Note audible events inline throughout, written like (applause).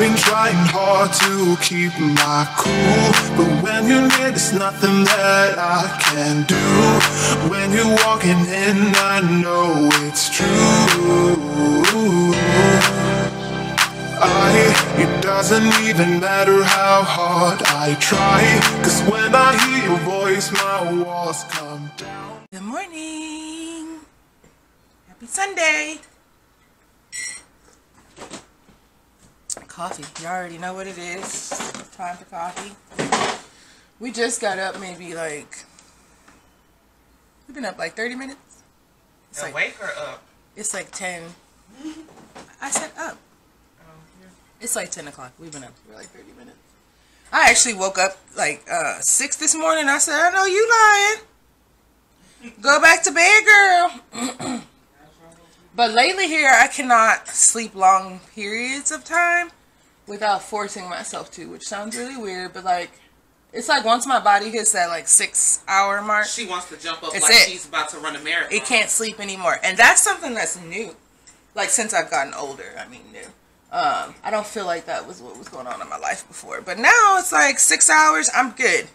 been trying hard to keep my cool. But when you're near, there's nothing that I can do. When you're walking in, I know it's true. I, it doesn't even matter how hard I try. Cause when I hear your voice, my walls come down. Good morning. Happy Sunday. Coffee. You already know what it is. Time for coffee. We just got up maybe like we've been up like 30 minutes. It's like Awake or up? it's like 10. I said up. Oh, yeah. It's like 10 o'clock. We've been up for like 30 minutes. I actually woke up like uh 6 this morning. I said, I know you lying. Go back to bed, girl. (clears throat) but lately here, I cannot sleep long periods of time without forcing myself to, which sounds really weird, but like, it's like once my body hits that like six hour mark, She wants to jump up like it. she's about to run a marathon. it can't sleep anymore. And that's something that's new. Like since I've gotten older, I mean new. Um, I don't feel like that was what was going on in my life before. But now it's like six hours, I'm good.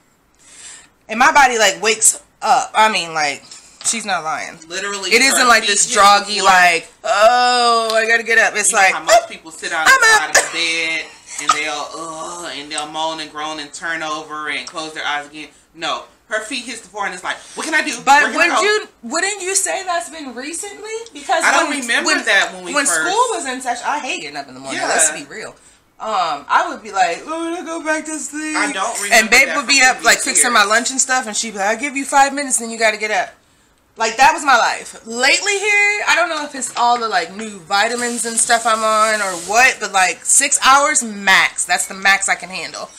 And my body like wakes up. I mean like she's not lying. Literally, It isn't like this hit droggy like, oh I gotta get up. It's You like how most "Oh, people sit on the side of the bed and they'll uh and they'll moan and groan and turn over and close their eyes again. No, her feet hits the floor and it's like, what can I do? But would you wouldn't you say that's been recently? Because I don't when- remember that when we when first- school was in session. I hate getting up in the morning. Yeah. Let's be real. Um, I would be like, oh, I go back to sleep. I don't remember And babe would be up like fixing my lunch and stuff, and she'd be like, I'll give you five minutes, then you got to get up. Like that was my life. Lately here, I don't know if it's all the like new vitamins and stuff I'm on or what, but like six hours max. That's the max I can handle.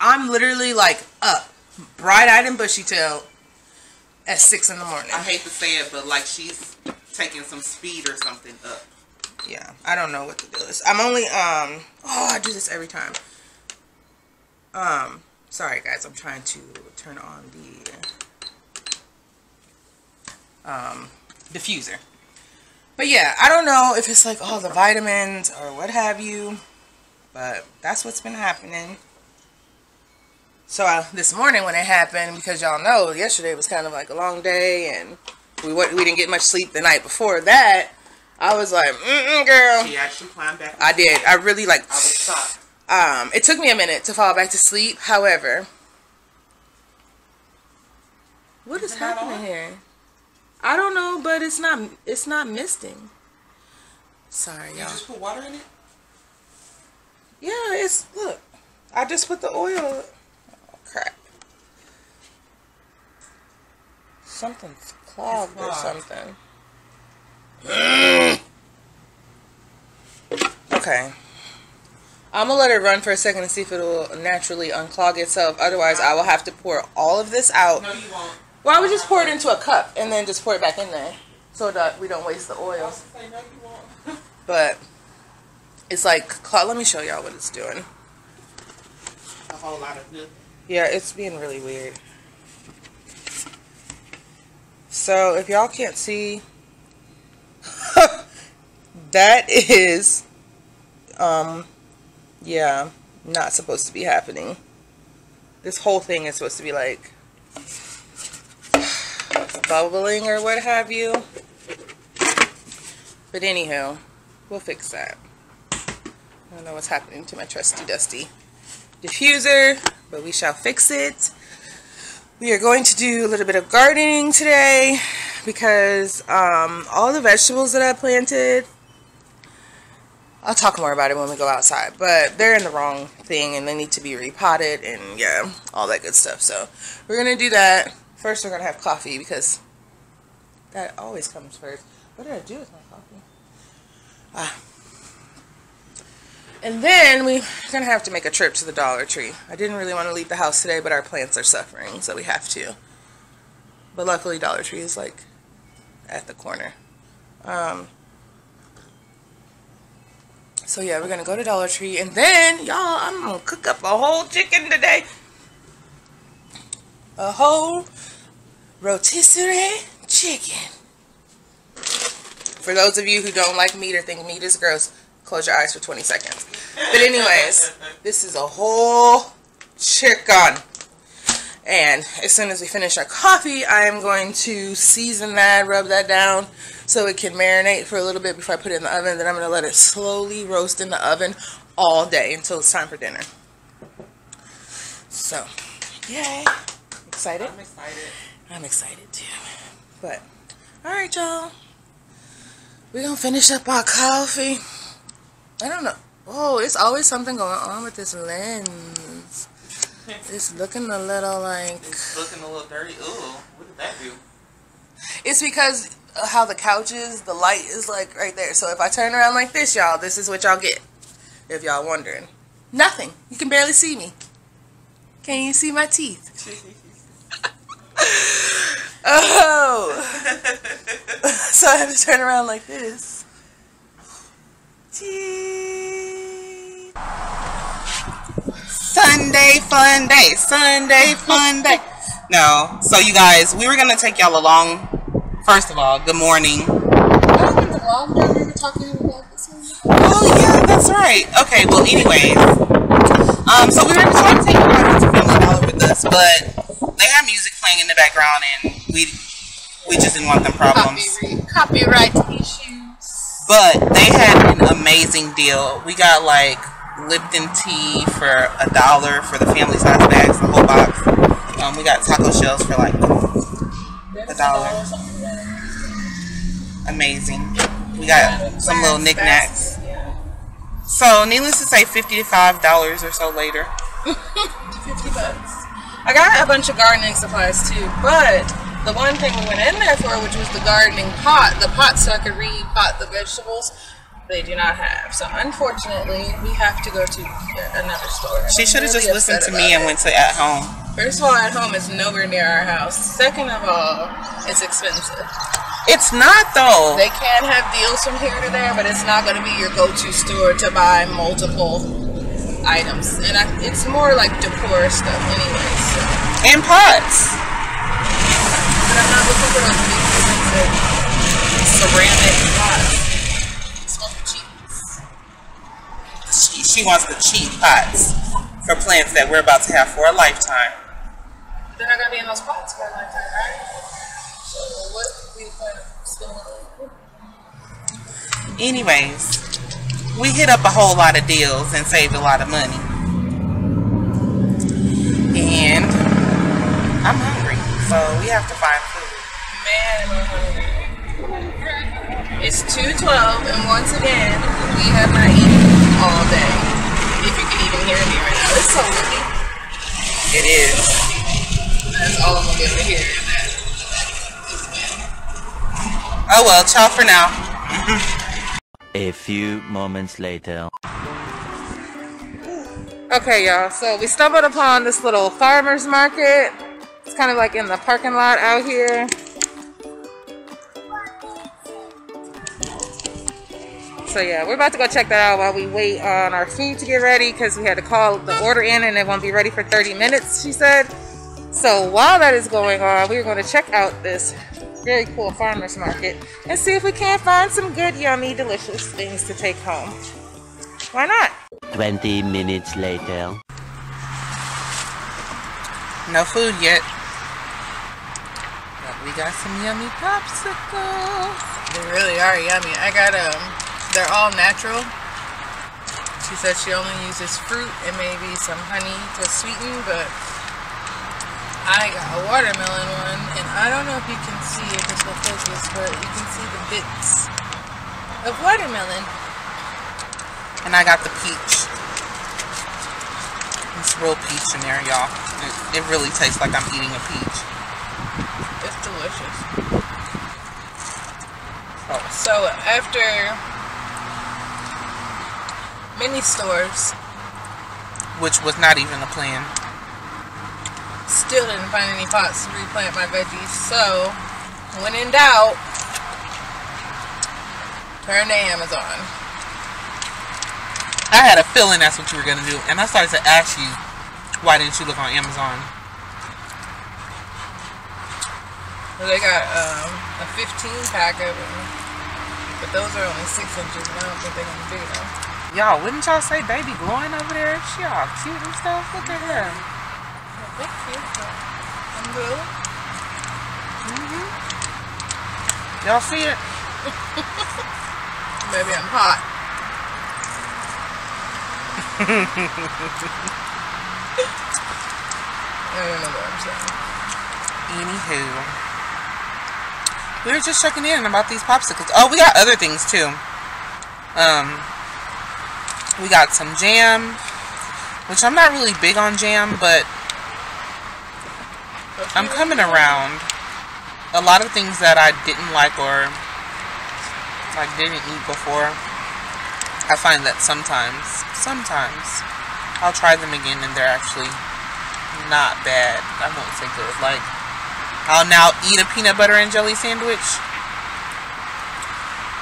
I'm literally like up, bright eyed and bushy tailed at six in the morning. I hate to say it, but like she's taking some speed or something up. Yeah, I don't know what to do. This. I'm only um. Oh, I do this every time. Um, sorry guys, I'm trying to turn on the um diffuser. But yeah, I don't know if it's like all the vitamins or what have you, but that's what's been happening. So uh, this morning when it happened, because y'all know yesterday was kind of like a long day and we we didn't get much sleep the night before that. I was like, mm girl. She actually climbed back. I did. I really like. I was shocked. Um, it took me a minute to fall back to sleep. However, what is Is happening here? I don't know, but it's not. It's not misting. Sorry, y'all. y'all. just put water in it. Yeah, it's look. I just put the oil. Oh, crap. Something's clogged or something. okay. I'm gonna let it run for a second and see if it'll naturally unclog itself. Otherwise, I will have to pour all of this out. No, you won't. Well, I would just pour it into a cup and then just pour it back in there so that we don't waste the oil. was gonna say, no, you won't. (laughs) But it's like, let me show y'all what it's doing. a whole lot of good. Yeah, it's being really weird. So, if y'all can't see, (laughs) that is, um, yeah, not supposed to be happening. This whole thing is supposed to be like bubbling or what have you. But anyhow, we'll fix that. I don't know what's happening to my trusty dusty diffuser, but we shall fix it. We are going to do a little bit of gardening today because um, all the vegetables that I planted, I'll talk more about it when we go outside, but they're in the wrong thing and they need to be repotted and yeah, all that good stuff. So we're going to do that. First, we're going to have coffee because that always comes first. What did I do with my coffee? Ah. And then we're going to have to make a trip to the Dollar Tree. I didn't really want to leave the house today, but our plants are suffering, so we have to. But luckily Dollar Tree is like at the corner. Um, so yeah, we're going to go to Dollar Tree. And then, y'all, I'm going to cook up a whole chicken today. A whole rotisserie chicken. For those of you who don't like meat or think meat is gross, close your eyes for 20 seconds. But anyways, this is a whole chicken. And as soon as we finish our coffee, I am going to season that, rub that down so it can marinate for a little bit before I put it in the oven. Then I'm going to let it slowly roast in the oven all day until it's time for dinner. So, yay. Excited? I'm excited. I'm excited too. But, alright, y'all. We're going to finish up our coffee. I don't know. Oh, it's always something going on with this lens. It's looking a little like. It's looking a little dirty. Ooh, what did that do? It's because of how the couch is, the light is like right there. So if I turn around like this, y'all, this is what y'all get. If y'all wondering. Nothing. You can barely see me. Can you see my teeth? (laughs) (laughs) oh! (laughs) so I have to turn around like this. Teeth. Sunday fun day. Sunday fun day. No. So you guys, we were gonna take y'all along. First of all, good morning. Oh yeah, that's right. Okay, well anyways. Um, so we were trying to take you guys to Family Dollar with us, but they had music playing in the background and we we just didn't want them problems. Copyright issues. But they had an amazing deal. We got like Lipton tea for a dollar for the family size bags, the whole box. Um, we got taco shells for like a dollar. Amazing. We got some little knickknacks. So, needless to say, fifty-five dollars or so later. (laughs) 50 bucks. I got a bunch of gardening supplies too, but the one thing we went in there for, which was the gardening pot, the pot so I could repot the vegetables, they do not have. So unfortunately, we have to go to another store. She should have really just listened to me and it. went to at home. First of all, at home is nowhere near our house. Second of all, it's expensive. It's not though. They can have deals from here to there, but it's not going to be your go-to store to buy multiple items. And I, it's more like decor stuff anyway. So. And pots. But I'm not looking for those big expensive ceramic pots. It's all cheap. She, she wants the cheap pots for plants that we're about to have for a lifetime. They're not going to be in those pots for a lifetime, right? So what we plan spending? Anyways, we hit up a whole lot of deals and saved a lot of money. And I'm hungry, so we have to find food. Man, am I hungry. It's 2.12 and once again, we have not eaten all day. If you can even hear me right now. It's so windy. It is. That's all I'm going to be able to hear. Oh well, ciao for now. (laughs) A few moments later. Okay, y'all. So we stumbled upon this little farmer's market. It's kind of like in the parking lot out here. So yeah, we're about to go check that out while we wait on our food to get ready because we had to call the order in and it won't be ready for 30 minutes, she said. So while that is going on, we're going to check out this very cool farmer's market and see if we can't find some good, yummy, delicious things to take home. Why not? 20 minutes later. No food yet. But we got some yummy popsicles. They really are yummy. I got um, they're all natural. She said she only uses fruit and maybe some honey to sweeten, but I got a watermelon one, and I don't know if you can see it because will focus, but you can see the bits of watermelon. And I got the peach. It's real peach in there, y'all. It, it really tastes like I'm eating a peach. It's delicious. Oh, So after many stores, which was not even a plan. Still didn't find any pots to replant my veggies, so when in doubt, turn to Amazon. I had a feeling that's what you were gonna do, and I started to ask you, why didn't you look on Amazon? Well, They got um, a 15 pack of them, but those are only six inches, and I don't think they're gonna be big enough. Y'all, wouldn't y'all say baby glowing over there? She all cute and stuff. Look at her. Cute, but I'm blue. Y'all see it? Maybe I'm hot. I don't know what I'm saying. Anywho. We were just checking in about these popsicles. Oh, we got other things too. Um, we got some jam, which I'm not really big on jam, but I'm coming around. A lot of things that I didn't like or like didn't eat before, I find that sometimes, sometimes I'll try them again and they're actually not bad. I won't say good. Like I'll now eat a peanut butter and jelly sandwich.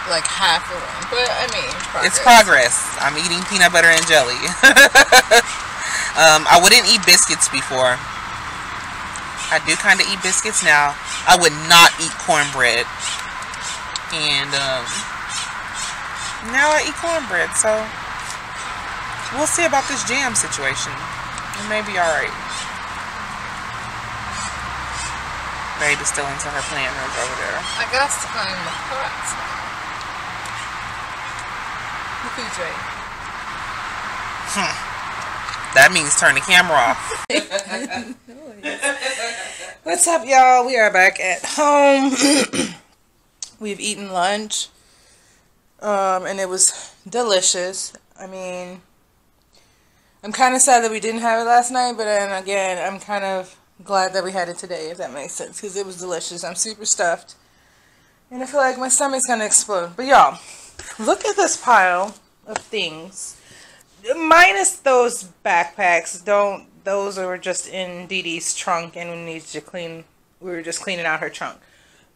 Like half of one. But I mean, progress. It's progress. I'm eating peanut butter and jelly. (laughs) um, I wouldn't eat biscuits before. I do kind of eat biscuits now. I would not eat cornbread. And um, now I eat cornbread. So we'll see about this jam situation. It may be alright. Is still into her planners over there. I got to find the hot spot. Look who's right. That means turn the camera off. (laughs) (laughs) What's up, y'all? We are back at home. (clears throat) We've eaten lunch, um, and it was delicious. I mean, I'm kind of sad that we didn't have it last night, but then again, I'm kind of glad that we had it today, if that makes sense, because it was delicious. I'm super stuffed, and I feel like my stomach's gonna explode. But y'all, look at this pile of things. Minus those backpacks, don't those were just in Dede's trunk and we needed to clean we were just cleaning out her trunk.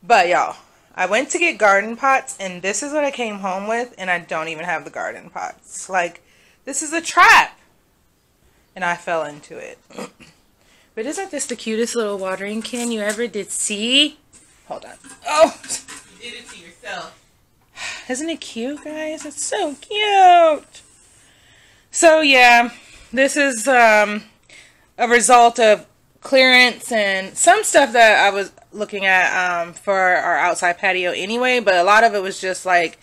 But y'all, I went to get garden pots and this is what I came home with and I don't even have the garden pots. Like this is a trap. And I fell into it. (clears throat) but isn't this the cutest little watering can you ever did see? Hold on. Oh, You did it to yourself. (sighs) isn't it cute, guys? It's so cute. So yeah, this is um, a result of clearance and some stuff that I was looking at um, for our outside patio anyway, but a lot of it was just like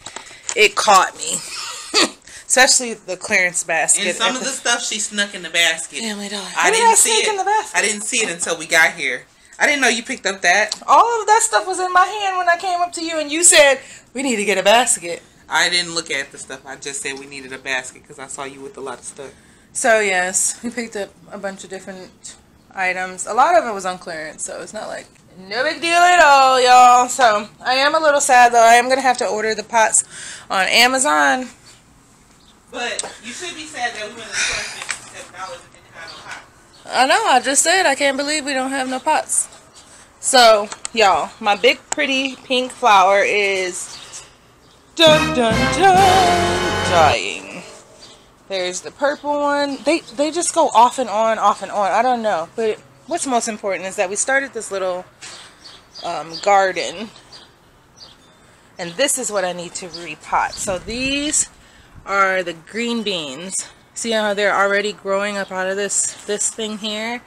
it caught me, (laughs) especially the clearance basket. And some of the stuff she snuck in the basket. family dollar. I did didn't see it. in the basket? I didn't see it until we got here. I didn't know you picked up that. All of that stuff was in my hand when I came up to you, and you said we need to get a basket. I didn't look at the stuff. I just said we needed a basket because I saw you with a lot of stuff. So yes, we picked up a bunch of different items. A lot of it was on clearance, so it's not like no big deal at all, y'all. So I am a little sad though. I am gonna have to order the pots on Amazon. But you should be sad that we went to the store and spent seven dollars and didn't have no pot. I know. I just said I can't believe we don't have no pots. So y'all, my big pretty pink flower is dun dun dun dying. There's the purple one. They they just go off and on, off and on. I don't know, but what's most important is that we started this little um, garden, and this is what I need to repot. So these are the green beans. See how they're already growing up out of this this thing here.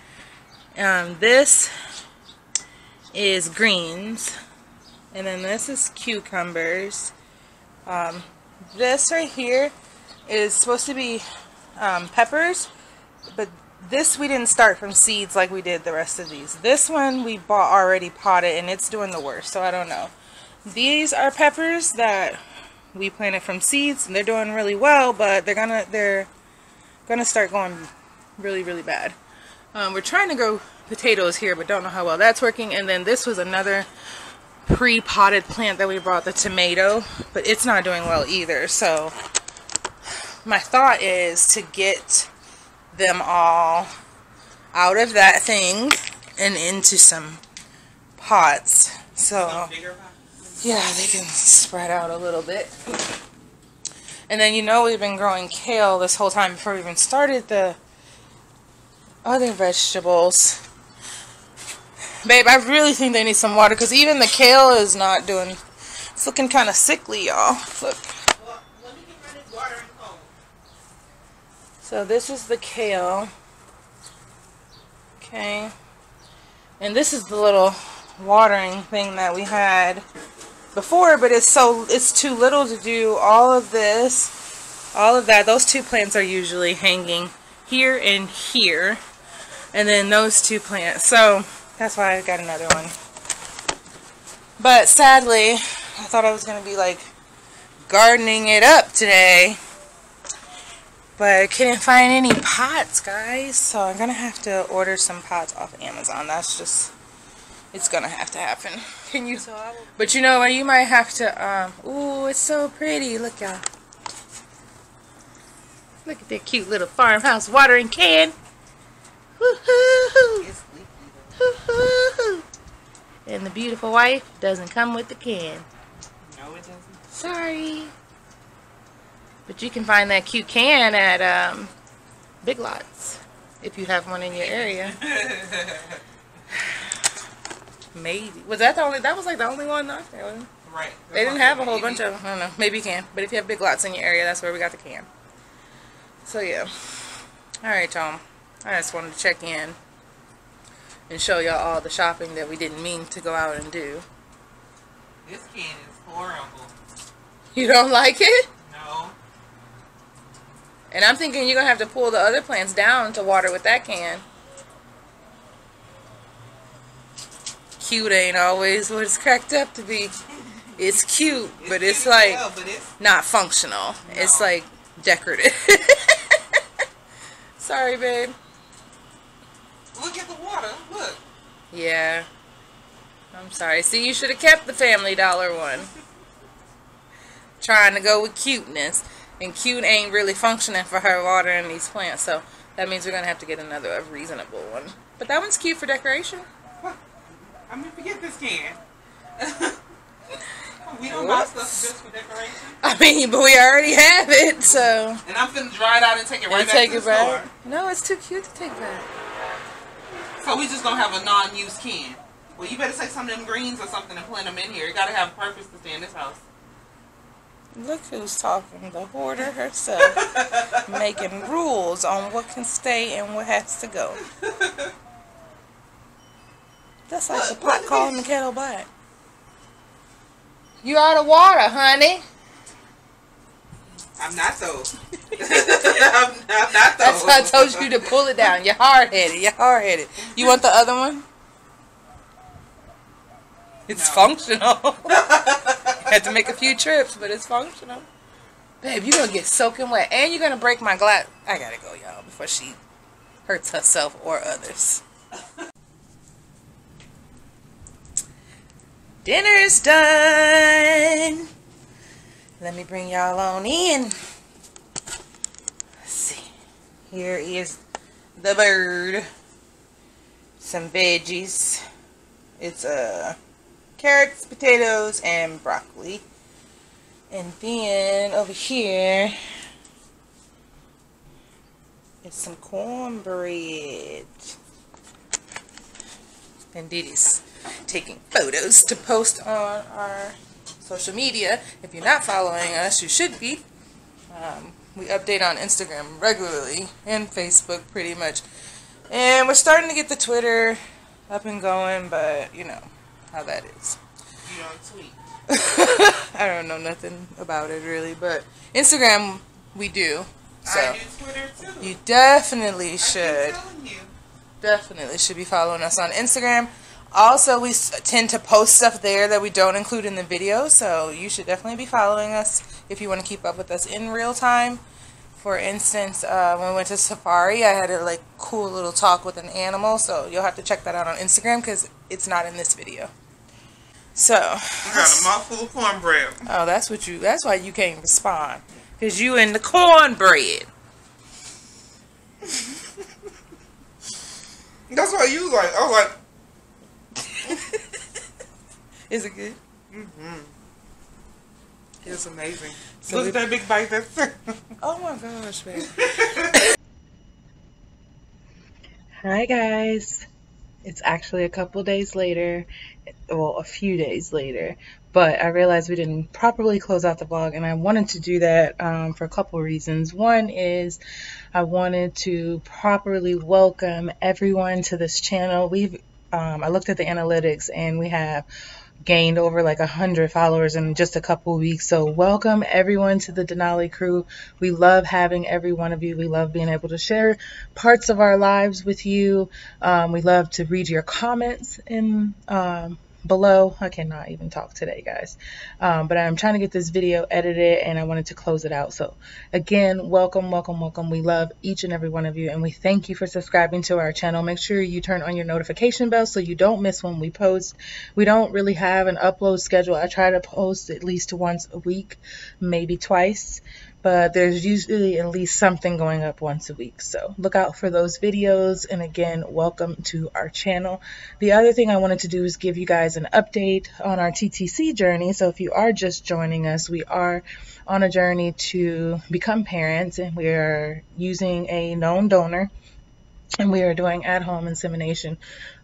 Um, this is greens, and then this is cucumbers. Um, this right here is supposed to be um, peppers, but this we didn't start from seeds like we did the rest of these. This one we bought already potted, and it's doing the worst, so I don't know. These are peppers that we planted from seeds, and they're doing really well, but they're gonna they're gonna start going really really bad. Um, we're trying to grow potatoes here, but don't know how well that's working. And then this was another pre-potted plant that we brought, the tomato, but it's not doing well either. So my thought is to get them all out of that thing and into some pots. So yeah, they can spread out a little bit. And then you know we've been growing kale this whole time before we even started the other vegetables. Babe, I really think they need some water because even the kale is not doing. It's looking kind of sickly, y'all. Look. Well, let me get rid of this watering hole. So this is the kale. Okay. And this is the little watering thing that we had before, but it's so it's too little to do all of this, all of that. Those two plants are usually hanging here and here. And then those two plants. So that's why I got another one. But sadly, I thought I was going to be like gardening it up today. But I couldn't find any pots, guys. So I'm going to have to order some pots off Amazon. That's just, it's going to have to happen. (laughs) Can you? But you know what? You might have to, um, ooh, it's so pretty. Look, y'all. Look at that cute little farmhouse watering can. And the beautiful wife doesn't come with the can. No, it doesn't. Sorry. But you can find that cute can at um, Big Lots if you have one in your area. (laughs) Maybe. Was that the only? That was like the only one out there. Right. They didn't have a whole bunch of. I don't know. Maybe you can. But if you have Big Lots in your area, that's where we got the can. So yeah. All right, y'all. I just wanted to check in and show y'all all the shopping that we didn't mean to go out and do. This can is horrible. You don't like it? No. And I'm thinking you're gonna have to pull the other plants down to water with that can. Cute ain't always what it's cracked up to be. It's cute, but it's like as hell, but it's not functional. It's like decorative. (laughs) Sorry, babe. look at the water. Look. Yeah. I'm sorry. See, you should have kept the Family Dollar one. (laughs) Trying to go with cuteness. And cute ain't really functioning for her watering these plants. So that means we're going to have to get another a reasonable one. But that one's cute for decoration. I mean, forget this can. (laughs) we don't buy Whoops. stuff just for decoration. I mean, but we already have it, so. And I'm going to dry it out and take it right And back take to it the back. store. No, it's too cute to take back. So we just gonna have a non-use can. Well, you better take some of them greens or something and plant them in here. You gotta have a purpose to stay in this house. Look who's talking, the hoarder herself, (laughs) making rules on what can stay and what has to go. That's like the (laughs) pot calling the kettle black. You're out of water, honey. I'm not though. (laughs) I'm, I'm not though. That's why I told you to pull it down. You're hard headed. You're hard headed. You want the other one? It's No. functional. Had to make a few trips, but it's functional. Babe, you're gonna get soaking wet, and you're gonna break my glass. I gotta go, y'all, before she hurts herself or others. Dinner's done. Let me bring y'all on in. Let's see. Here is the bird. Some veggies. It's uh carrots, potatoes, and broccoli. And then over here is some cornbread. And Dede's taking photos to post on our social media. If you're not following us, you should be. Um, we update on Instagram regularly and Facebook pretty much. And we're starting to get the Twitter up and going, but you know how that is. You don't tweet. I don't know nothing about it really, but Instagram we do. So I do Twitter too. you definitely should. telling you. Definitely should be following us on Instagram. Also, we tend to post stuff there that we don't include in the video, so you should definitely be following us if you want to keep up with us in real time. For instance, uh, when we went to safari, I had a like cool little talk with an animal, so you'll have to check that out on Instagram because it's not in this video. So, I got a mouthful of cornbread. oh, that's what you. That's why you can't respond because you in the cornbread. (laughs) That's why you like. I was like. (laughs) Is it good? Mm-hmm. It's amazing. So Look at that big bite. That's. (laughs) Oh my gosh, babe. Hi guys. It's actually a couple days later, well, a few days later, but I realized we didn't properly close out the vlog, and I wanted to do that um, for a couple reasons. One is I wanted to properly welcome everyone to this channel. We've um, I looked at the analytics, and we have gained over like a hundred followers in just a couple weeks. So welcome everyone to the Denali crew. We love having every one of you. We love being able to share parts of our lives with you. Um, we love to read your comments in um, below. I cannot even talk today, guys. Um, but I'm trying to get this video edited and I wanted to close it out. So again, welcome, welcome, welcome. We love each and every one of you and we thank you for subscribing to our channel. Make sure you turn on your notification bell so you don't miss when we post. We don't really have an upload schedule. I try to post at least once a week, maybe twice but there's usually at least something going up once a week. So look out for those videos. And again, welcome to our channel. The other thing I wanted to do is give you guys an update on our TTC journey. So if you are just joining us, we are on a journey to become parents and we are using a known donor and we are doing at home insemination.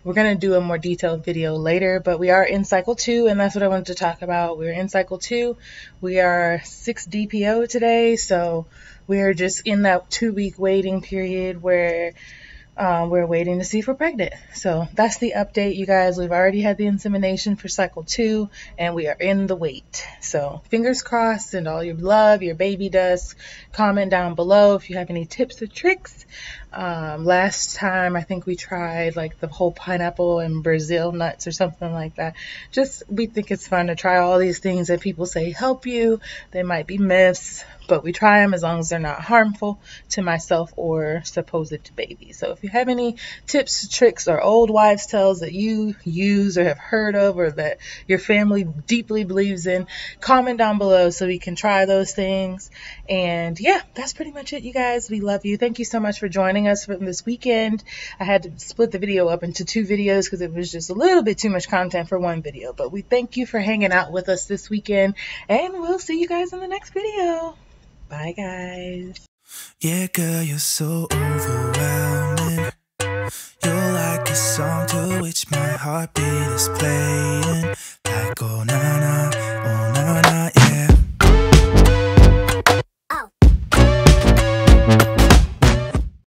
We're going to do a more detailed video later, but we are in cycle two, and that's what I wanted to talk about. We're in cycle two. We are six DPO today, so we're just in that two week waiting period where um, we're waiting to see if we're pregnant. So that's the update, you guys. We've already had the insemination for cycle two, and we are in the wait. So fingers crossed, and all your love, your baby dust. Comment down below if you have any tips or tricks. Um, last time, I think we tried like the whole pineapple and Brazil nuts or something like that. Just we think it's fun to try all these things that people say help you. They might be myths, but we try them as long as they're not harmful to myself or supposed to baby. So if you have any tips, tricks, or old wives' tales that you use or have heard of or that your family deeply believes in, comment down below so we can try those things. And yeah, that's pretty much it, you guys. We love you. Thank you so much for joining us for this weekend. I had to split the video up into two videos because it was just a little bit too much content for one video. But we thank you for hanging out with us this weekend, and we'll see you guys in the next video. Bye, guys. Yeah, girl, you're so overwhelming. You're like a song to which my heartbeat is playing. Like, oh, na na